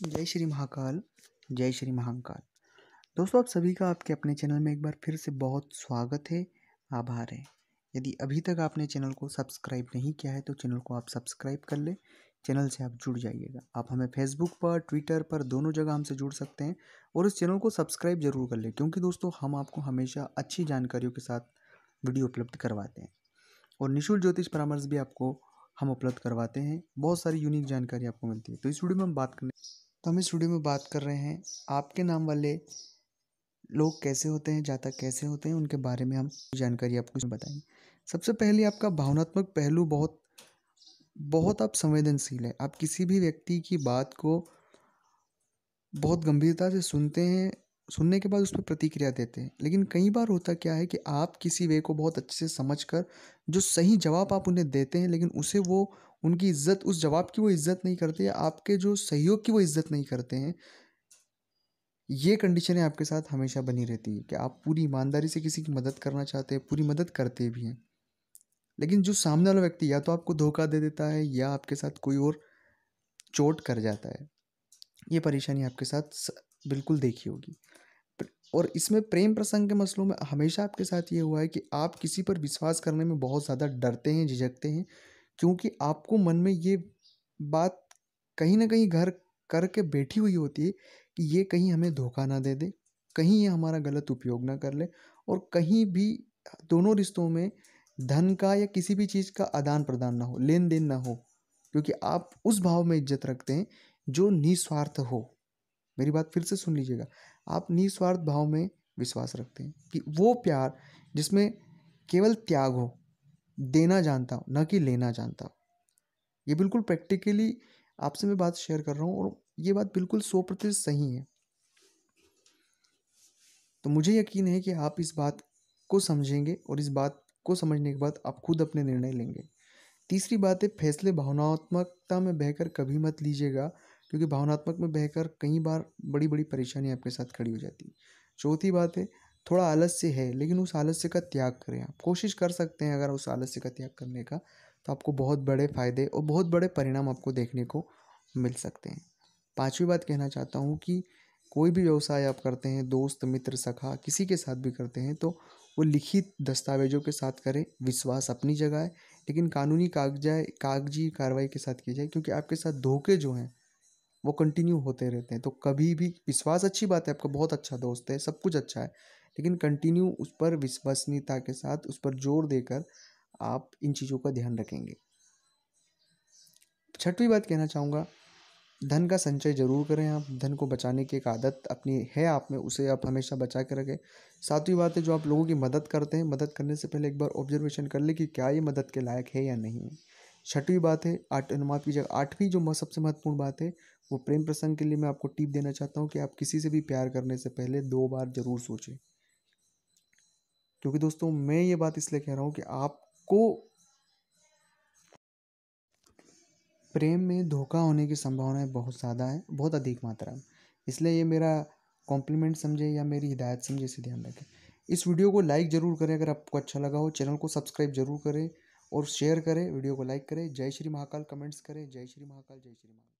जय श्री महाकाल, जय श्री महाकाल। दोस्तों, आप सभी का आपके अपने चैनल में एक बार फिर से बहुत स्वागत है, आभार है। यदि अभी तक आपने चैनल को सब्सक्राइब नहीं किया है तो चैनल को आप सब्सक्राइब कर ले। चैनल से आप जुड़ जाइएगा। आप हमें फेसबुक पर ट्विटर पर दोनों जगह हमसे जुड़ सकते हैं और इस चैनल को सब्सक्राइब ज़रूर कर लें, क्योंकि दोस्तों, हम आपको हमेशा अच्छी जानकारियों के साथ वीडियो उपलब्ध करवाते हैं। और निःशुल्क ज्योतिष परामर्श भी आपको हम उपलब्ध करवाते हैं। बहुत सारी यूनिक जानकारी आपको मिलती है। तो इस वीडियो में हम बात करने तो हम इस वीडियो में बात कर रहे हैं, आपके नाम वाले लोग कैसे होते हैं जातक कैसे होते हैं, उनके बारे में हम जानकारी आपको बताएँगे। सबसे पहले आपका भावनात्मक पहलू बहुत बहुत आप संवेदनशील है। आप किसी भी व्यक्ति की बात को बहुत गंभीरता से सुनते हैं, सुनने के बाद उस पर प्रतिक्रिया देते हैं। लेकिन कई बार होता क्या है कि आप किसी वे को बहुत अच्छे से समझ कर जो सही जवाब आप उन्हें देते हैं, लेकिन उसे वो उनकी इज़्ज़त, उस जवाब की वो इज़्ज़त नहीं करते या आपके जो सहयोग की वो इज़्ज़त नहीं करते हैं, ये कंडीशनें आपके साथ हमेशा बनी रहती है कि आप पूरी ईमानदारी से किसी की मदद करना चाहते हैं, पूरी मदद करते भी हैं। लेकिन जो सामने वाला व्यक्ति या तो आपको धोखा दे देता है या आपके साथ कोई और चोट कर जाता है, ये परेशानी आपके साथ बिल्कुल देखी होगी। और इसमें प्रेम प्रसंग के मसलों में हमेशा आपके साथ ये हुआ है कि आप किसी पर विश्वास करने में बहुत ज़्यादा डरते हैं, झिझकते हैं क्योंकि आपको मन में ये बात कहीं ना कहीं घर करके बैठी हुई होती है कि ये कहीं हमें धोखा ना दे दे, कहीं ये हमारा गलत उपयोग ना कर ले और कहीं भी दोनों रिश्तों में धन का या किसी भी चीज़ का आदान प्रदान ना हो लेन देन ना हो, क्योंकि आप उस भाव में इज़्ज़त रखते हैं जो निस्वार्थ हो। मेरी बात फिर से सुन लीजिएगा। आप निस्वार्थ भाव में विश्वास रखते हैं कि वो प्यार जिसमें केवल त्याग हो देना जानता हूँ, न कि लेना जानता हूँ। ये बिल्कुल प्रैक्टिकली आपसे मैं बात शेयर कर रहा हूँ और ये बात बिल्कुल सौ प्रतिशत सही है। तो मुझे यकीन है कि आप इस बात को समझेंगे और इस बात को समझने के बाद आप खुद अपने निर्णय लेंगे। तीसरी बात है, फैसले भावनात्मकता में बहकर कभी मत लीजिएगा, क्योंकि भावनात्मक में बहकर कई बार बड़ी बड़ी परेशानी आपके साथ खड़ी हो जाती है। चौथी बात है थोड़ा आलस्य है, लेकिन उस आलस्य का त्याग करें आप। कोशिश कर सकते हैं अगर उस आलस्य का त्याग करने का तो आपको बहुत बड़े फ़ायदे और बहुत बड़े परिणाम आपको देखने को मिल सकते हैं। पाँचवीं बात कहना चाहता हूँ कि कोई भी व्यवसाय आप करते हैं, दोस्त, मित्र, सखा, किसी के साथ भी करते हैं तो वो लिखित दस्तावेजों के साथ करें, विश्वास अपनी जगह है लेकिन कानूनी कागजाय कागज़ी कार्रवाई के साथ की जाए, क्योंकि आपके साथ धोखे जो हैं, वो कंटिन्यू होते रहते हैं। तो कभी भी, विश्वास अच्छी बात है, आपका बहुत अच्छा दोस्त है, सब कुछ अच्छा है लेकिन कंटिन्यू उस पर विश्वसनीयता के साथ उस पर ज़ोर देकर आप इन चीज़ों का ध्यान रखेंगे। छठवीं बात कहना चाहूँगा, धन का संचय ज़रूर करें आप, धन को बचाने की एक आदत अपनी है आप में, उसे आप हमेशा बचा के रखें। सातवीं बात है जो आप लोगों की मदद करते हैं, मदद करने से पहले एक बार ऑब्जर्वेशन कर ले कि क्या ये मदद के लायक है या नहीं। है छठवीं बात है, आठ माफ़ कीजिएगा आठवीं जो सबसे महत्वपूर्ण बात है, वो प्रेम प्रसंग के लिए मैं आपको टिप देना चाहता हूँ कि आप किसी से भी प्यार करने से पहले दो बार ज़रूर सोचें। क्योंकि दोस्तों, मैं ये बात इसलिए कह रहा हूँ कि आपको प्रेम में धोखा होने की संभावनाएँ बहुत ज़्यादा है, बहुत अधिक मात्रा में। इसलिए ये मेरा कॉम्प्लीमेंट समझे या मेरी हिदायत समझे, इसे ध्यान रखें। इस वीडियो को लाइक ज़रूर करें, अगर आपको अच्छा लगा हो, चैनल को सब्सक्राइब ज़रूर करें और शेयर करें, वीडियो को लाइक करें। जय श्री महाकाल कमेंट्स करें। जय श्री महाकाल, जय श्री महाकाल।